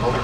乗る